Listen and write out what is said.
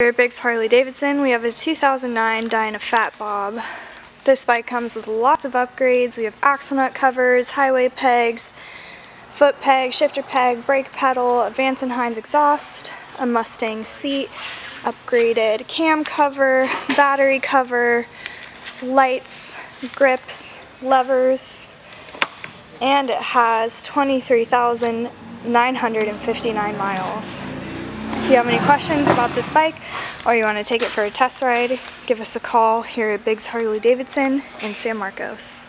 Here at Biggs Harley Davidson, we have a 2009 Dyna Fat Bob. This bike comes with lots of upgrades. We have axle nut covers, highway pegs, foot peg, shifter peg, brake pedal, Vance and Hines exhaust, a Mustang seat, upgraded cam cover, battery cover, lights, grips, levers, and it has 23,959 miles. If you have any questions about this bike or you want to take it for a test ride, give us a call here at Biggs Harley Davidson in San Marcos.